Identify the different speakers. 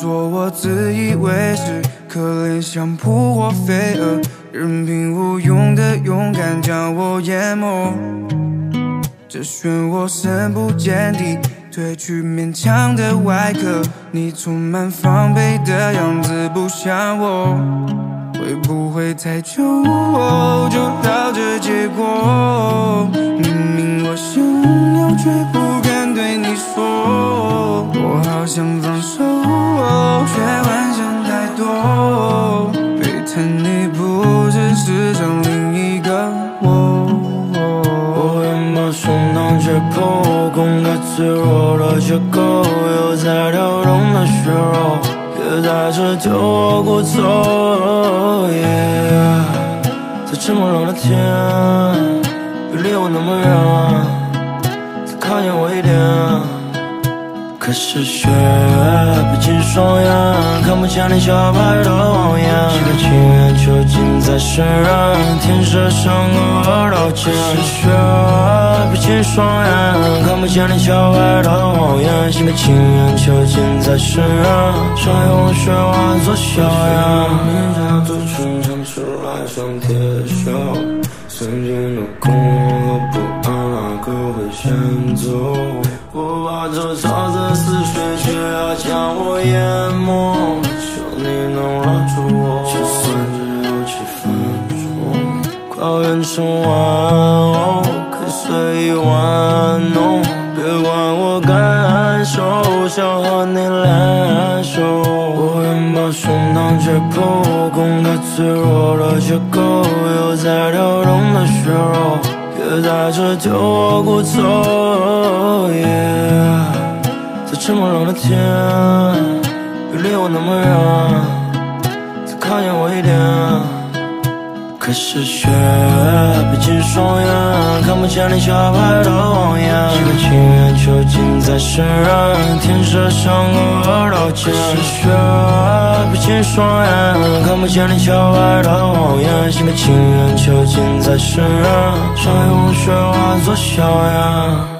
Speaker 1: 说我自以为是，可怜像扑火飞蛾，任凭无用的勇敢将我淹没。这漩涡深不见底，褪去勉强的外壳，你充满防备的样子不像我。会不会太久就到这结果？明明我想要，却不敢对你说。我好想趁你不只是伤另一个我。
Speaker 2: 我愿把胸膛解剖，公开脆弱的缺口，有在跳动的血肉，别在这丢我过错。在这么冷的天，别离我那么远，再靠近我一点。可是雪闭进双眼，看不见你小白的谎言。心甘情愿囚禁在身上，天色像偶尔刀剑。可是雪闭进双眼，看不见你小白的谎言。心甘情愿囚禁在身上，想用雪化作硝烟。你家做春唱出来像铁锈，曾经的恐慌和不会先走？我把这潮的思绪，却要将我淹没。求你能拉住我，就算只有几分钟，快变成玩偶，可以随意玩弄。别管我感受，想和你联手。我愿把胸膛解剖，公开脆弱的缺口，有在跳动的血肉。别在这丢我过头，在这么冷的天，别离我那么远，再靠近我一点。可是雪闭进双眼，看不见你小白的谎言。心甘情愿囚禁在身上，天色像偶尔刀剑。可是雪闭进双眼，看不见你小白的谎言。心甘情愿囚禁在身上，想用雪化作硝烟。